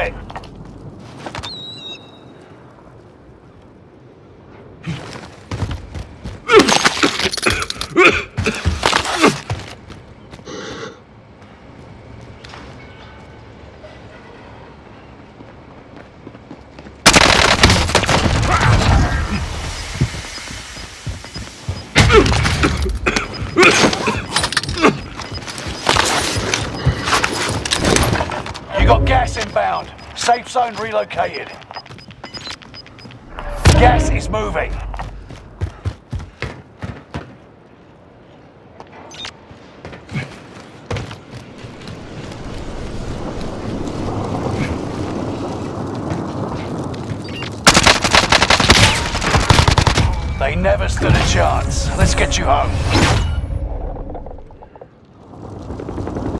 effect. Got gas inbound. Safe zone relocated. Gas is moving. They never stood a chance. Let's get you home.